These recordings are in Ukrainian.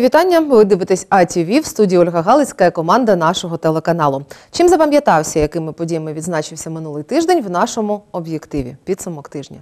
Вітання. Ви дивитесь АТВ в студії Ольга Галицька і команда нашого телеканалу. Чим запам'ятався, якими подіями відзначився минулий тиждень в нашому об'єктиві? Підсумок тижня.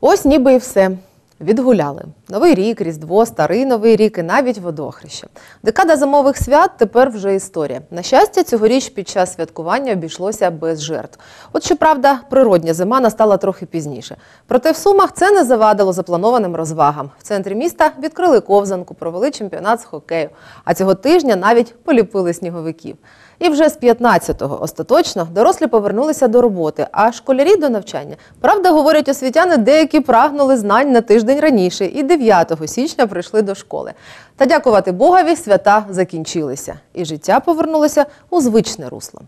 Ось ніби і все. Відгуляли. Новий рік, Різдво, старий новий рік і навіть водохреще. Декада зимових свят тепер вже історія. На щастя, цьогоріч під час святкування обійшлося без жертв. От щоправда, природня зима настала трохи пізніше. Проте в Сумах це не завадило запланованим розвагам. В центрі міста відкрили ковзанку, провели чемпіонат з хокею. А цього тижня навіть поліпили сніговиків. І вже з 15-го остаточно дорослі повернулися до роботи, а школярі до навчання. Правда, говорять освітяни, деякі прагнули знань на тиждень раніше і 9 січня прийшли до школи. Та дякувати Богові, свята закінчилися, і життя повернулося у звичне русло.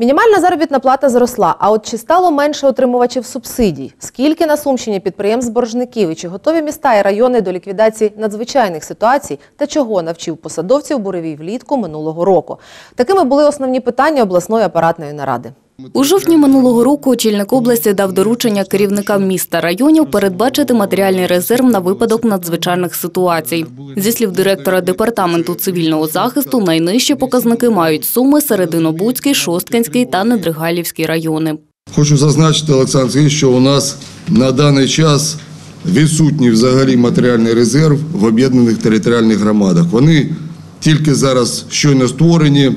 Мінімальна заробітна плата зросла. А от чи стало менше отримувачів субсидій? Скільки на Сумщині підприємств боржників і чи готові міста і райони до ліквідації надзвичайних ситуацій та чого навчив посадовців буревій влітку минулого року? Такими були основні питання обласної апаратної наради. У жовтні минулого року очільник області дав доручення керівникам міста районів передбачити матеріальний резерв на випадок надзвичайних ситуацій. Зі слів директора департаменту цивільного захисту, найнижчі показники мають суми Серединобудський, Шосткинський та Недригайлівський райони. Хочу зазначити, Олександр що у нас на даний час відсутній взагалі матеріальний резерв в об'єднаних територіальних громадах. Вони тільки зараз щойно створені.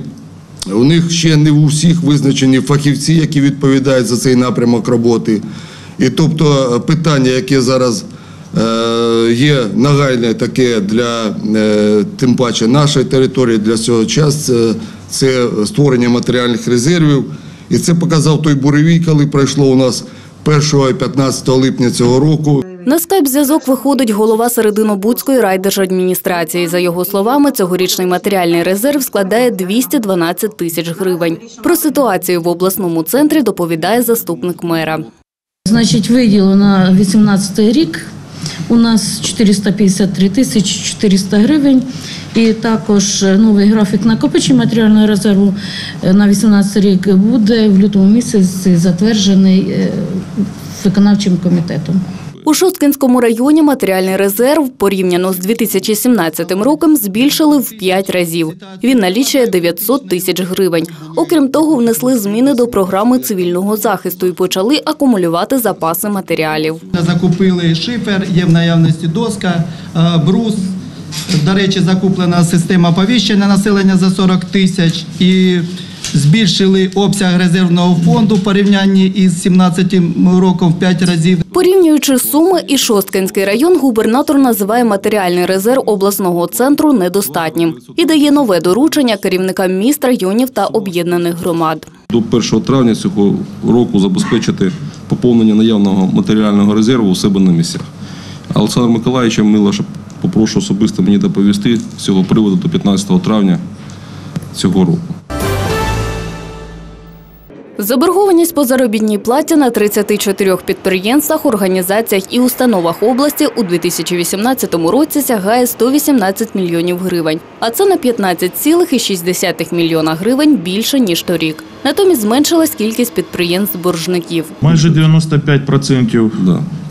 У них ще не у всіх визначені фахівці, які відповідають за цей напрямок роботи. І тобто е, питання, яке зараз е, є нагальне таке для е, тим паче нашої території, для цього часу, це, створення матеріальних резервів. І це показав той буревій, коли пройшло у нас 1 і 15 липня цього року. На скайп-зв'язок виходить голова Серединобудської райдержадміністрації. За його словами, цьогорічний матеріальний резерв складає 212 тисяч гривень. Про ситуацію в обласному центрі доповідає заступник мера. Значить, виділено на 18 рік у нас 453 тисячі 400 гривень. І також новий графік накопичення матеріального резерву е, на 18 рік буде в лютому місяці затверджений е, виконавчим комітетом. У Шосткинському районі матеріальний резерв порівняно з 2017 роком збільшили в 5 разів. Він налічує 900 тисяч гривень. Окрім того, внесли зміни до програми цивільного захисту і почали акумулювати запаси матеріалів. Закупили шифер, є в наявності доска, е, брус. До речі, закуплена система повіщення населення за 40 тисяч і збільшили обсяг резервного фонду в порівнянні із 17 роком в 5 разів. Порівнюючи суми і Шосткинський район, губернатор називає матеріальний резерв обласного центру недостатнім і дає нове доручення керівникам міст, районів та об'єднаних громад. До 1 травня цього року забезпечити поповнення наявного матеріального резерву у себе на місцях. Олександр Миколаївича мило, щоб попрошу особисто мені доповісти з цього приводу до 15 травня цього року. Заборгованість по заробітній платі на 34 підприємствах, організаціях і установах області у 2018 році сягає 118 мільйонів гривень, а це на 15,6 мільйона гривень більше ніж торік. Натомість зменшилась кількість підприємств-боржників. Майже 95%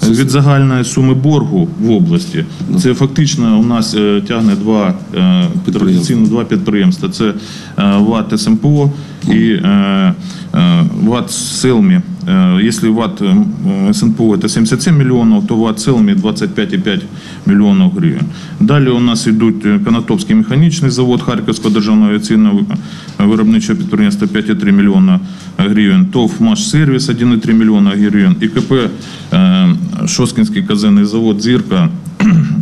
від загальної суми боргу в області. Це фактично у нас е, тягне два е, два підприємства. Це е, ВАТ СМПО і е, е, ВАТ Selmi. Е, Якщо ВАТ е, СНПО це 77 мільйонів, то ВАТ Selmi 25,5 мільйонів гривень. Далі у нас йдуть е, Конотопський механічний завод Харківського державного авіаційного виробничого підприємства 5,3 мільйона гривень, ТОВ «Машсервіс» 1,3 мільйона гривень і КП е, Шоскінський казенний завод «Зірка»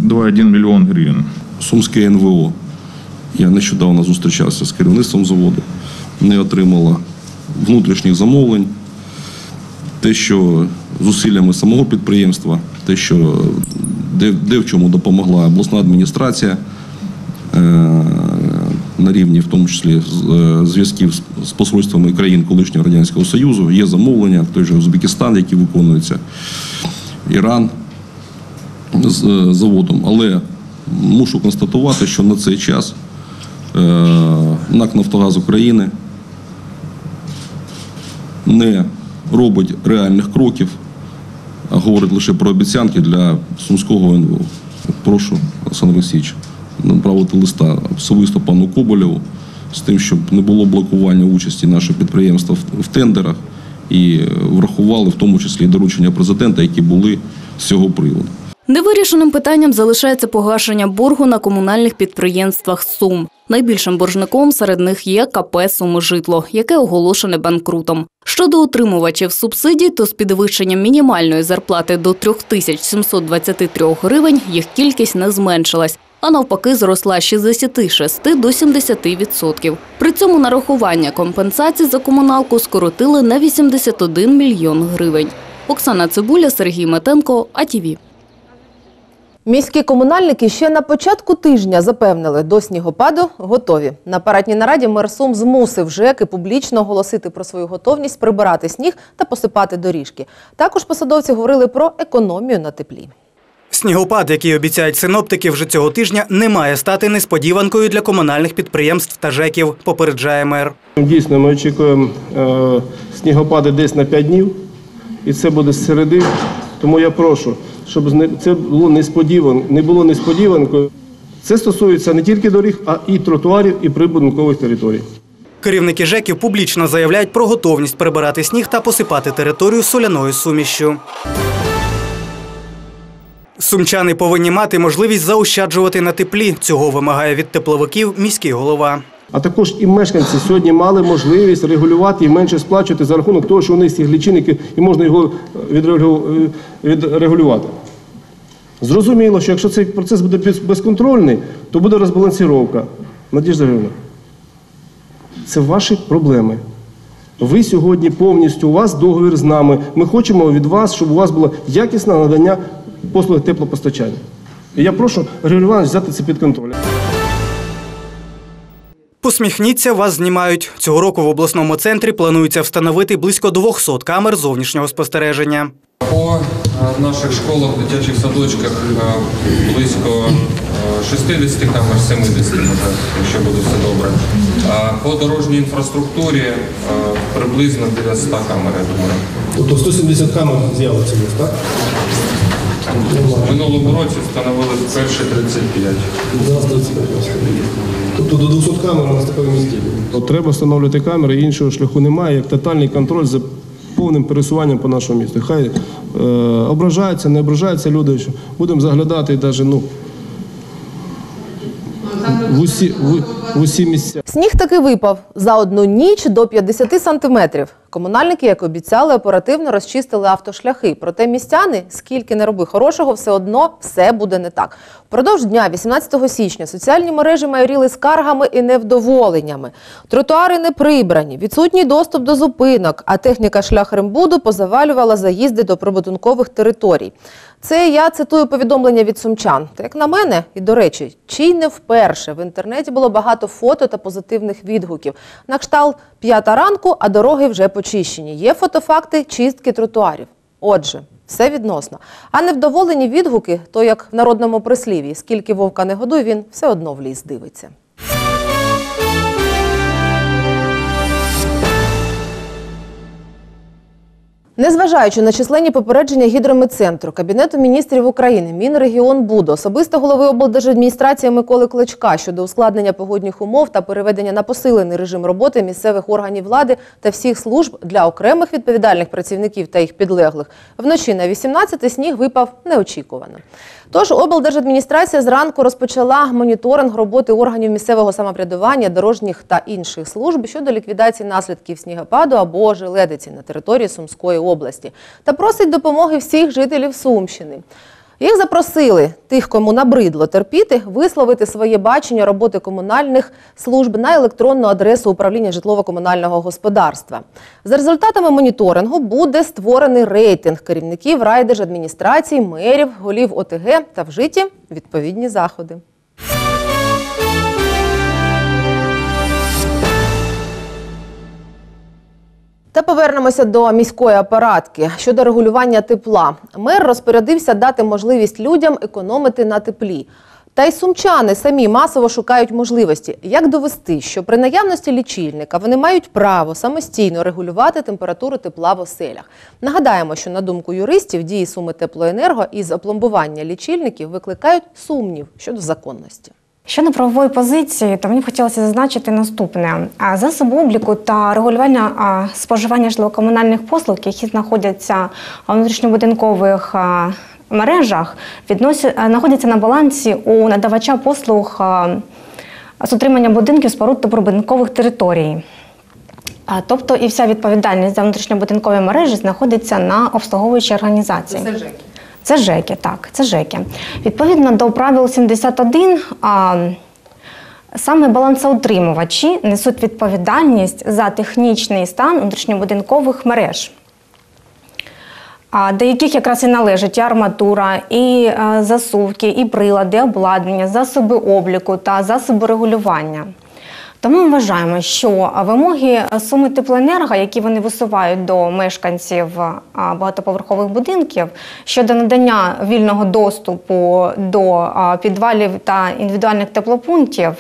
2,1 мільйон гривень. Сумське НВО. Я нещодавно зустрічався з керівництвом заводу, не отримала внутрішніх замовлень. Те, що зусиллями самого підприємства, те, що де, де в чому допомогла обласна адміністрація е, на рівні, в тому числі е, зв'язків з, посольствами країн колишнього Радянського Союзу, є замовлення, той же Узбекистан, які виконуються, Іран з е, заводом. Але мушу констатувати, що на цей час НАК Нафтогаз України не робить реальних кроків а говорить лише про обіцянки для Сумського НВО. Прошу, Олександр Олексійович, направити листа особисто пану Коболєву з тим, щоб не було блокування участі нашого підприємства в- тендерах і е, врахували в тому числі доручення президента, які були з цього приводу. Невирішеним питанням залишається погашення боргу на комунальних підприємствах Сум. Найбільшим боржником серед них є КП «Сумижитло», яке оголошене банкрутом. Щодо отримувачів субсидій, то з підвищенням мінімальної зарплати до 3723 гривень їх кількість не зменшилась, а навпаки зросла з 66 до 70%. При цьому нарахування компенсацій за комуналку скоротили на 81 мільйон гривень. Оксана Цибуля, Сергій Метенко, АТВ. Міські комунальники ще на початку тижня запевнили, до снігопаду готові. На парадній нараді мер Сум змусив ЖЕКи публічно оголосити про свою готовність прибирати сніг та посипати доріжки. Також посадовці говорили про економію на теплі. Снігопад, який обіцяють синоптики вже цього тижня, не має стати несподіванкою для комунальних підприємств та ЖЕКів, попереджає мер. Дійсно, ми очікуємо е, снігопади десь на 5 днів, і це буде з середи. Тому я прошу, щоб це було несподіван, не було несподіванкою. Це стосується не тільки доріг, а і тротуарів, і прибудинкових територій. Керівники ЖЕКів публічно заявляють про готовність прибирати сніг та посипати територію соляною сумішшю. Сумчани повинні мати можливість заощаджувати на теплі. Цього вимагає від тепловиків міський голова. А також і мешканці сьогодні мали можливість регулювати і менше сплачувати за рахунок того, що у них ці лічильники і можна його е, відрегулювати. Зрозуміло, що якщо цей процес буде без- безконтрольний, то буде розбалансіровка. Надіжда Григорівна, це ваші проблеми. Ви сьогодні повністю у вас договір з нами. Ми хочемо від вас, щоб у вас було якісне надання послуги теплопостачання. І я прошу Григорій Іванович взяти це під контроль. Посміхніться, вас знімають. Цього року в обласному центрі планується встановити близько 200 камер зовнішнього спостереження. По е, наших школах, дитячих садочках е, близько е, 60 камер, 70, може, якщо буде все добре. А По дорожній інфраструктурі е, приблизно біля 100 камер, я думаю. Тобто 170 камер з'явиться так? В минулому році встановили перші 35. Зараз 35 Тобто до 200 камер у нас в місті. Треба встановлювати камери, іншого шляху немає, як тотальний контроль за повним пересуванням по нашому місту. Хай е, ображаються, не ображаються люди, що будемо заглядати навіть ну, в усі, в, в усі місця. Сніг таки випав за одну ніч до 50 сантиметрів. Комунальники, як обіцяли, оперативно розчистили автошляхи. Проте містяни, скільки не роби хорошого, все одно все буде не так. Впродовж дня, 18 січня, соціальні мережі майоріли скаргами і невдоволеннями. Тротуари не прибрані, відсутній доступ до зупинок, а техніка шлях Рембуду позавалювала заїзди до прибудинкових територій. Це я цитую повідомлення від сумчан. Як на мене, і до речі, чи й не вперше в інтернеті було багато фото та позитивних відгуків. На кшталт п'ята ранку, а дороги вже почищені. Є фотофакти чистки тротуарів. Отже, все відносно. А невдоволені відгуки, то як в народному прислів'ї, скільки вовка не годуй, він все одно в ліс дивиться. Незважаючи на численні попередження гідрометцентру, Кабінету міністрів України, Мінрегіон Мінрегіонбуду, особисто голови облдержадміністрації Миколи Кличка щодо ускладнення погодних умов та переведення на посилений режим роботи місцевих органів влади та всіх служб для окремих відповідальних працівників та їх підлеглих, вночі на 18 сніг випав неочікувано. Тож облдержадміністрація зранку розпочала моніторинг роботи органів місцевого самоврядування, дорожніх та інших служб щодо ліквідації наслідків снігопаду або желедиці на території Сумської області та просить допомоги всіх жителів Сумщини. Їх запросили тих, кому набридло терпіти, висловити своє бачення роботи комунальних служб на електронну адресу управління житлово-комунального господарства. За результатами моніторингу буде створений рейтинг керівників райдержадміністрацій, мерів, голів ОТГ та вжиті відповідні заходи. Та повернемося до міської апаратки щодо регулювання тепла. Мер розпорядився дати можливість людям економити на теплі. Та й сумчани самі масово шукають можливості, як довести, що при наявності лічильника вони мають право самостійно регулювати температуру тепла в оселях. Нагадаємо, що на думку юристів дії суми теплоенерго із опломбування лічильників викликають сумнів щодо законності. Щодо правової позиції, то мені хотілося зазначити наступне: засоби обліку та регулювання споживання житлово-комунальних послуг, які знаходяться у внутрішньобудинкових мережах, знаходяться на балансі у надавача послуг з утримання будинків, споруд та прибудинкових територій. Тобто і вся відповідальність за внутрішньобудинкові мережі знаходиться на обслуговуючій організації. Це ЖЕКи. Так, це ЖЕКи. Відповідно до правил 71, а, саме балансоутримувачі несуть відповідальність за технічний стан внутрішньобудинкових мереж. До яких якраз і належать і арматура, і засувки, і прилади, обладнання, засоби обліку та засоби регулювання. Тому ми вважаємо, що вимоги суми теплоенерго, які вони висувають до мешканців багатоповерхових будинків щодо надання вільного доступу до підвалів та індивідуальних теплопунктів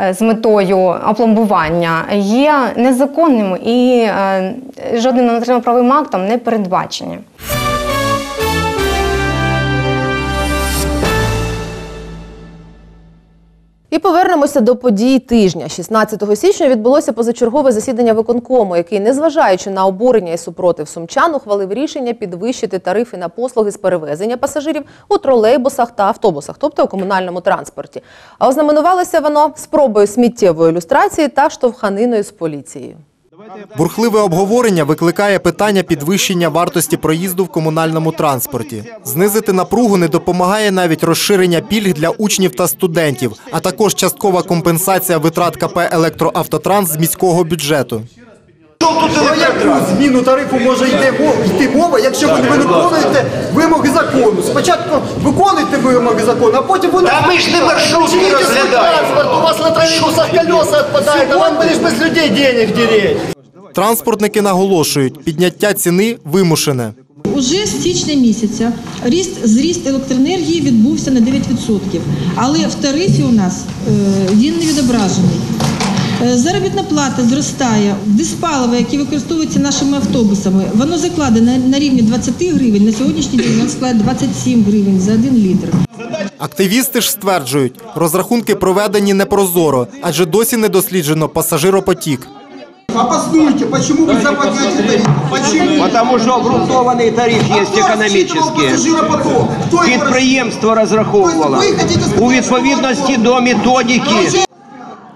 е, з метою опломбування, є незаконними і е, жодним нормативно-правовим актом не передбачені. І повернемося до подій тижня. 16 січня відбулося позачергове засідання виконкому, який, незважаючи на обурення і супротив сумчан, ухвалив рішення підвищити тарифи на послуги з перевезення пасажирів у тролейбусах та автобусах, тобто у комунальному транспорті. А ознаменувалося воно спробою сміттєвої ілюстрації та штовханиною з поліцією. Бурхливе обговорення викликає питання підвищення вартості проїзду в комунальному транспорті. Знизити напругу не допомагає навіть розширення пільг для учнів та студентів, а також часткова компенсація витрат КП «Електроавтотранс» з міського бюджету. Про яку зміну тарифу може йти мова, йти мова, якщо ви не виконуєте вимоги закону? Спочатку виконуєте вимоги закону, а потім ви Та ми ж не маршрутки свій розглядаємо. транспорт, у вас на тролейбусах колеса відпадають, а вам будеш без людей денег діреть. Транспортники наголошують, підняття ціни вимушене. Уже з січня місяця ріст, зріст електроенергії відбувся на 9%. Але в тарифі у нас е, він не відображений. Е, Заробітна плата зростає. Диспаливо, яке використовується нашими автобусами, воно закладене на рівні 20 гривень. На сьогоднішній день воно складає 27 гривень за 1 літр. Активісти ж стверджують, розрахунки проведені непрозоро, адже досі не досліджено пасажиропотік. Обоснуйте, почему вы западняете тариф? Почему? Потому що обґрунтований тариф є економічний. Підприємство розраховувало у відповідності до методики.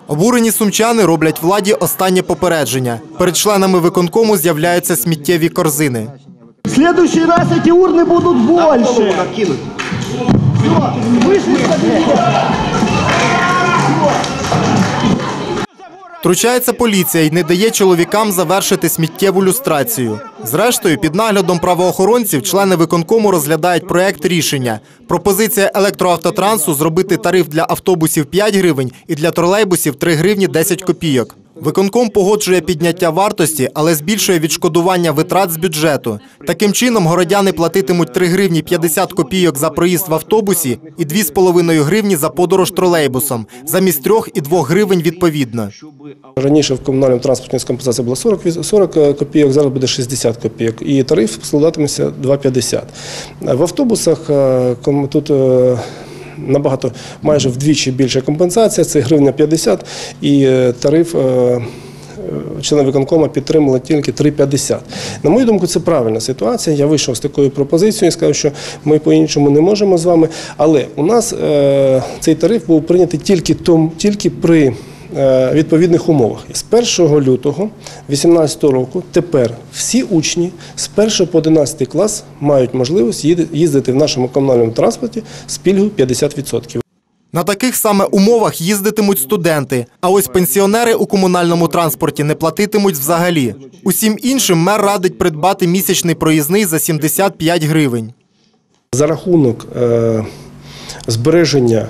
Обурені сумчани роблять владі останнє попередження. Перед членами виконкому з'являються сміттєві корзини. В следующий раз эти урны будут больше. Накинуть. Вышли с кабинета. Втручається поліція і не дає чоловікам завершити сміттєву люстрацію. Зрештою, під наглядом правоохоронців члени виконкому розглядають проект рішення. Пропозиція електроавтотрансу зробити тариф для автобусів 5 гривень і для тролейбусів 3 гривні 10 копійок. Виконком погоджує підняття вартості, але збільшує відшкодування витрат з бюджету. Таким чином, городяни платитимуть 3 гривні 50 копійок за проїзд в автобусі і 2,5 гривні за подорож тролейбусом, замість 3 і 2 гривень відповідно. Раніше в комунальному транспорті компенсація була 40, 40 копійок, зараз буде 60 копійок. І тариф складатиметься 2,50. В автобусах е, тут е, набагато, майже вдвічі більша компенсація, це гривня 50, і е, тариф е, е, члени виконкома підтримали тільки 3,50. На мою думку, це правильна ситуація. Я вийшов з такою пропозицією і сказав, що ми по-іншому не можемо з вами. Але у нас цей тариф був прийнятий тільки, том, тільки при відповідних умовах. І з 1 лютого 2018 року тепер всі учні з 1 по 11 клас мають можливість їздити в нашому комунальному транспорті з пільгою 50%. На таких саме умовах їздитимуть студенти, а ось пенсіонери у комунальному транспорті не платитимуть взагалі. Усім іншим мер радить придбати місячний проїзний за 75 гривень. За рахунок е, збереження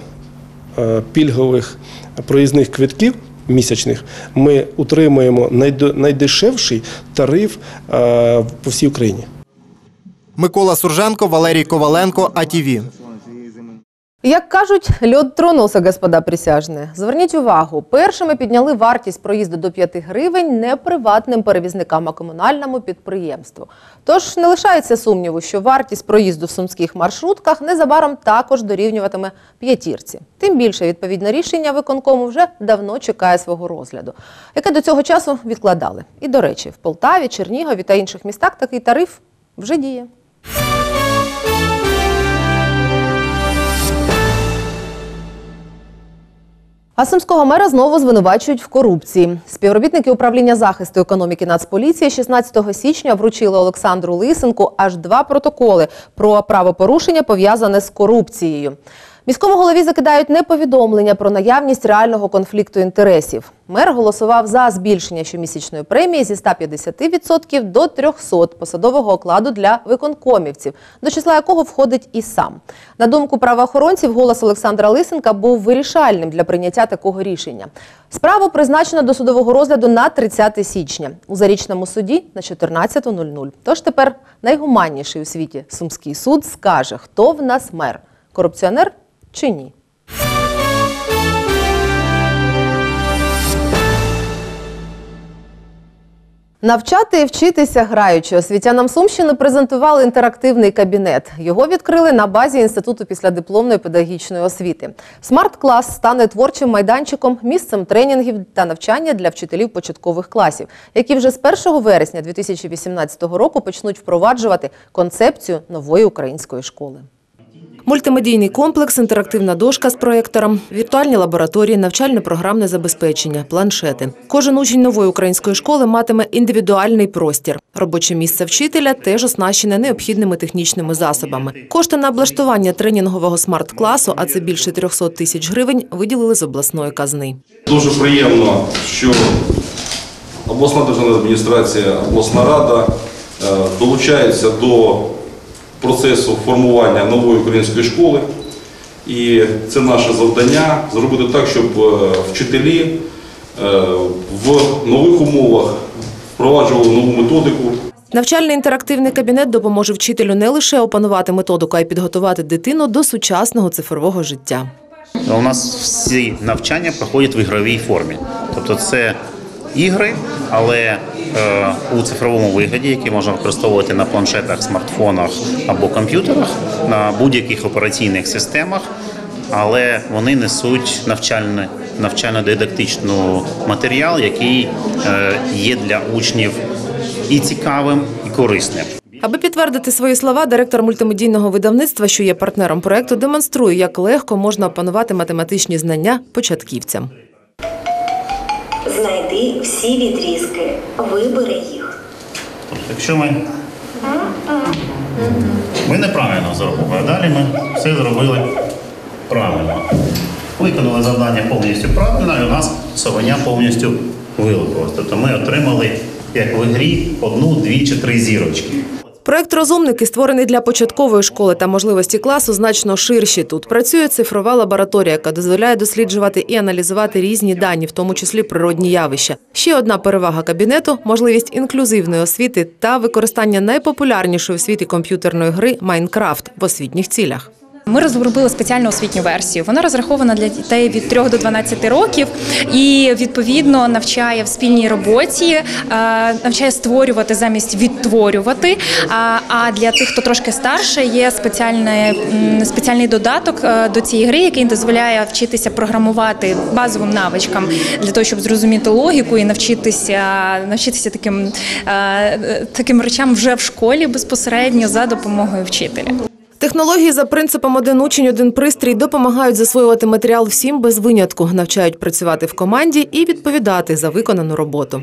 е, пільгових проїзних квитків місячних ми утримуємо найдешевший тариф е, по всій Україні. Микола Сурженко, Валерій Коваленко, АТВ. Як кажуть, льод тронулся, господа присяжні. Зверніть увагу, першими підняли вартість проїзду до 5 гривень не приватним перевізникам, а комунальному підприємству. Тож не лишається сумніву, що вартість проїзду в сумських маршрутках незабаром також дорівнюватиме п'ятірці. Тим більше відповідне рішення виконкому вже давно чекає свого розгляду, яке до цього часу відкладали. І до речі, в Полтаві, Чернігові та інших містах такий тариф вже діє. А сумського мера знову звинувачують в корупції. Співробітники управління захисту економіки Нацполіції 16 січня вручили Олександру Лисенку аж два протоколи про правопорушення пов'язане з корупцією. Міському голові закидають неповідомлення про наявність реального конфлікту інтересів. Мер голосував за збільшення щомісячної премії зі 150% до 300 посадового окладу для виконкомівців, до числа якого входить і сам. На думку правоохоронців, голос Олександра Лисенка був вирішальним для прийняття такого рішення. Справу призначено до судового розгляду на 30 січня у зарічному суді на 14.00. Тож тепер найгуманніший у світі сумський суд скаже, хто в нас мер корупціонер чи ні. Навчати і вчитися граючи. Освітянам Сумщини презентували інтерактивний кабінет. Його відкрили на базі Інституту післядипломної педагогічної освіти. Смарт-клас стане творчим майданчиком, місцем тренінгів та навчання для вчителів початкових класів, які вже з 1 вересня 2018 року почнуть впроваджувати концепцію нової української школи. Мультимедійний комплекс, інтерактивна дошка з проєктором, віртуальні лабораторії, навчально-програмне забезпечення, планшети. Кожен учень нової української школи матиме індивідуальний простір. Робоче місце вчителя теж оснащене необхідними технічними засобами. Кошти на облаштування тренінгового смарт-класу, а це більше 300 тисяч гривень, виділили з обласної казни. Дуже приємно, що обласна державна адміністрація, обласна рада е, долучається до процесу формування нової української школи. І це наше завдання зробити так, щоб е, вчителі е, в нових умовах впроваджували нову методику, Навчальний інтерактивний кабінет допоможе вчителю не лише опанувати методику, а й підготувати дитину до сучасного цифрового життя. У нас всі навчання проходять в ігровій формі. Тобто це ігри, але е, у цифровому вигляді, які можна використовувати на планшетах, смартфонах або комп'ютерах, на будь-яких операційних системах, але вони несуть навчальне, навчально-дидактичний матеріал, який е, є для учнів і цікавим, і корисним. Аби підтвердити свої слова, директор мультимедійного видавництва, що є партнером проекту, демонструє, як легко можна опанувати математичні знання початківцям. Знайди всі відрізки, вибери їх. Якщо ми, ми неправильно зробили, а далі ми все зробили правильно. Виконали завдання повністю правильно, і у нас совання повністю вилупилось. Тобто ми отримали, як в ігрі, одну, дві чи три зірочки. Проект розумники створений для початкової школи та можливості класу значно ширші. Тут працює цифрова лабораторія, яка дозволяє досліджувати і аналізувати різні дані, в тому числі природні явища. Ще одна перевага кабінету можливість інклюзивної освіти та використання найпопулярнішої в світі комп'ютерної гри Майнкрафт в освітніх цілях. Ми розробили спеціальну освітню версію. Вона розрахована для дітей від 3 до 12 років і відповідно навчає в спільній роботі, е, навчає створювати замість відтворювати. А- для тих, хто трошки старше, є спеціальний, спеціальний додаток е, до цієї гри, який дозволяє вчитися програмувати базовим навичкам для того, щоб зрозуміти логіку і навчитися навчитися таким, е, таким речам вже в школі безпосередньо за допомогою вчителя. Технології за принципом один учень, один пристрій допомагають засвоювати матеріал всім без винятку, навчають працювати в команді і відповідати за виконану роботу.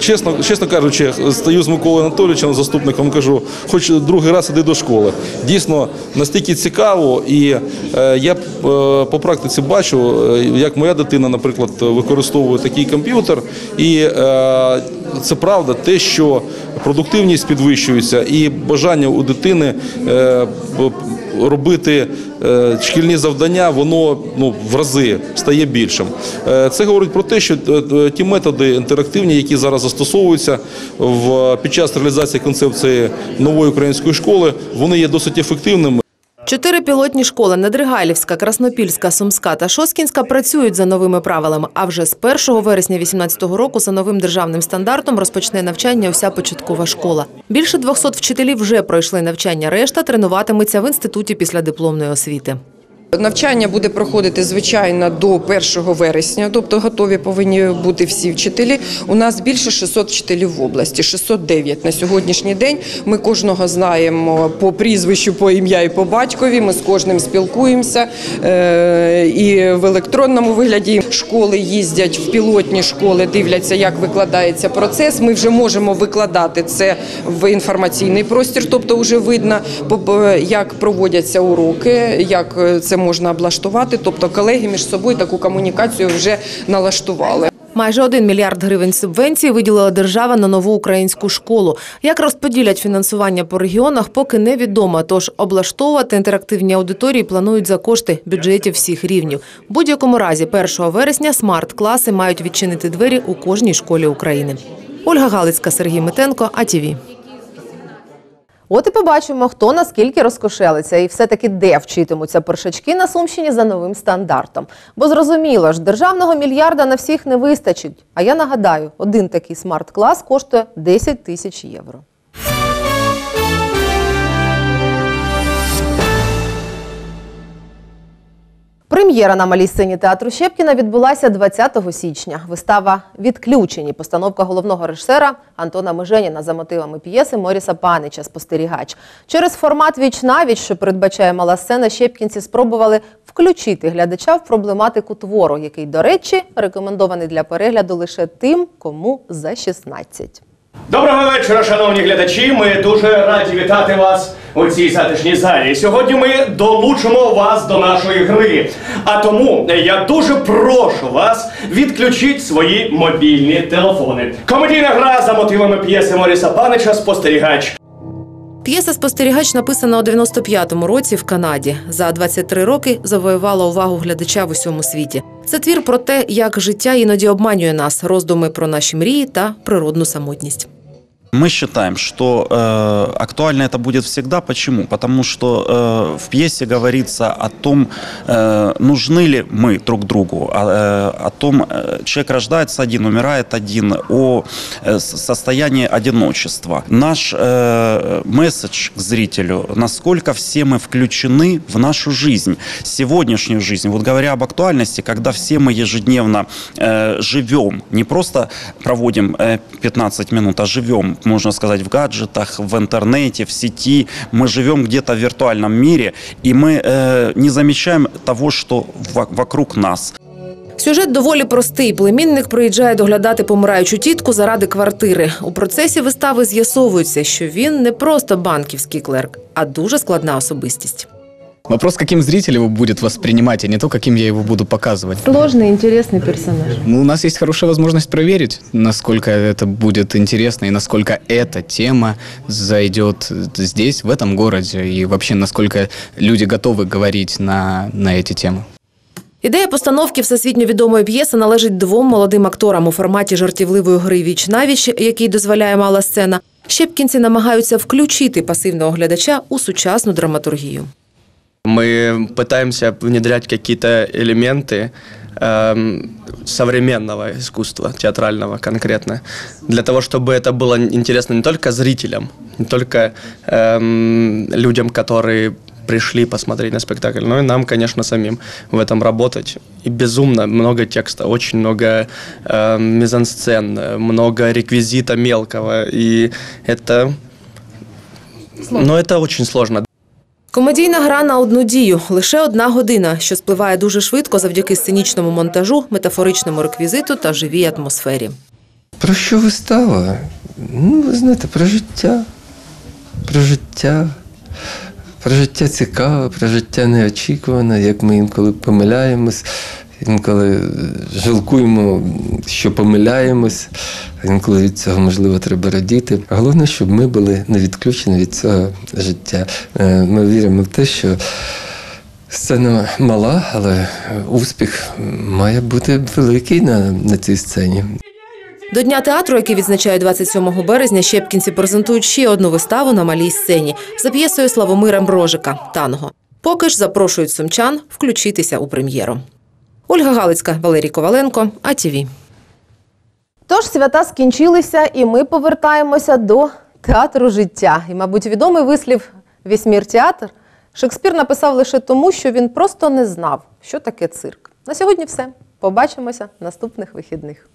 Чесно, чесно кажучи, стою з Миколою Анатолійовичем, заступником, кажу, хоч другий раз іди до школи. Дійсно, настільки цікаво, і е, я е, по практиці бачу, е, як моя дитина, наприклад, використовує такий комп'ютер, і е, це правда, те, що продуктивність підвищується, і бажання у дитини е, робити е, шкільні завдання, воно ну, в рази стає більшим. Е, Це говорить про те, що ті методи інтерактивні, які зараз застосовуються в, під час реалізації концепції нової української школи, вони є досить ефективними. Чотири пілотні школи Недригайлівська, Краснопільська, Сумська та Шоскінська працюють за новими правилами. А вже з 1 вересня 2018 року за новим державним стандартом розпочне навчання уся початкова школа. Більше 200 вчителів вже пройшли навчання. Решта тренуватиметься в інституті післядипломної освіти. Навчання буде проходити звичайно до 1 вересня, тобто готові повинні бути всі вчителі. У нас більше 600 вчителів в області, 609 на сьогоднішній день. Ми кожного знаємо по прізвищу, по ім'я і по батькові. Ми з кожним спілкуємося Е, і в електронному вигляді школи їздять в пілотні школи, дивляться, як викладається процес. Ми вже можемо викладати це в інформаційний простір, тобто вже видно, як проводяться уроки, як е, це можна облаштувати. Тобто колеги між собою таку комунікацію вже налаштували. Майже 1 мільярд гривень субвенцій виділила держава на нову українську школу. Як розподілять фінансування по регіонах, поки невідомо. Тож облаштовувати інтерактивні аудиторії планують за кошти бюджетів всіх рівнів. Будь-якому разі, 1 вересня смарт-класи мають відчинити двері у кожній школі України. Ольга Галицька, Сергій Митенко, АТВ. От і побачимо, хто наскільки розкошелиться і все-таки де вчитимуться першачки на Сумщині за новим стандартом. Бо зрозуміло ж, державного мільярда на всіх не вистачить. А я нагадаю, один такий смарт-клас коштує 10 тисяч євро. Прем'єра на малій сцені театру Щепкіна відбулася 20 січня. Вистава Відключені. Постановка головного режисера Антона Меженіна за мотивами п'єси Моріса Панича Спостерігач. Через формат віч навіч, що передбачає мала сцена, щепкінці спробували включити глядача в проблематику твору, який, до речі, рекомендований для перегляду лише тим, кому за 16. Доброго вечора, шановні глядачі. Ми дуже раді вітати вас у цій затишній залі. Сьогодні ми долучимо вас до нашої гри. А тому я дуже прошу вас відключити свої мобільні телефони. Комедійна гра за мотивами п'єси Моріса Панича Спостерігач. П'єса Спостерігач написана у 95-му році в Канаді. За 23 роки завоювала увагу глядача в усьому світі. Це твір про те, як життя іноді обманює нас, роздуми про наші мрії та природну самотність. Мы считаем, что э, актуально это будет всегда. Почему? Потому что э, в пьесе говорится о том, э, нужны ли мы друг другу, о, э, о том, э, человек рождается один, умирает один, о э, состоянии одиночества. Наш э, месседж к зрителю, насколько все мы включены в нашу жизнь, сегодняшнюю жизнь. Вот говоря об актуальности, когда все мы ежедневно э, живем, не просто проводим э, 15 минут, а живем, можно сказать, в гаджетах, в интернете, в сети. Мы живем где-то в виртуальном мире, и мы э, не замечаем того, что во- вокруг нас. Сюжет доволі простий. Племінник приїжджає доглядати помираючу тітку заради квартири. У процесі вистави з'ясовується, що він не просто банківський клерк, а дуже складна особистість. Вопрос, каким зритель его будет воспринимать, а не то, каким я его буду показывать. Сложний, інтересний персонаж. Ну, у нас есть хорошая возможность проверить, насколько это будет интересно и насколько эта тема зайдет здесь, в этом городе, и вообще насколько люди готовы говорить на, на эти темы. Ідея постановки всесвітньо відомої п'єси належить двом молодим акторам у форматі жартівливої гри віч навіч, який дозволяє мала сцена. Щепкінці намагаються включити пасивного глядача у сучасну драматургію. Мы пытаемся внедрять какие-то элементы эм, современного искусства, театрального конкретно, для того, чтобы это было интересно не только зрителям, не только эм, людям, которые пришли посмотреть на спектакль, но и нам, конечно, самим в этом работать. И безумно много текста, очень много э, мизансцен, много реквизита мелкого, и это... Но это очень сложно. Комедійна гра на одну дію лише одна година, що спливає дуже швидко завдяки сценічному монтажу, метафоричному реквізиту та живій атмосфері. Про що вистава? Ну, ви знаєте, про життя. Про життя. Про життя цікаве, про життя неочікуване, як ми інколи помиляємось, інколи жалкуємо, що помиляємось, інколи від цього, можливо, треба радіти. Головне, щоб ми були не відключені від цього життя. Е, Ми віримо в те, що сцена мала, але успіх має бути великий на, на цій сцені. До Дня театру, який відзначають 27 березня, щепкінці презентують ще одну виставу на малій сцені за п'єсою Славомира Мрожика Танго. Поки ж запрошують сумчан включитися у прем'єру. Ольга Галицька, Валерій Коваленко, АТВ. Тож свята скінчилися, і ми повертаємося до театру життя. І, мабуть, відомий вислів Вісьмір театр» Шекспір написав лише тому, що він просто не знав, що таке цирк. На сьогодні все. Побачимося наступних вихідних.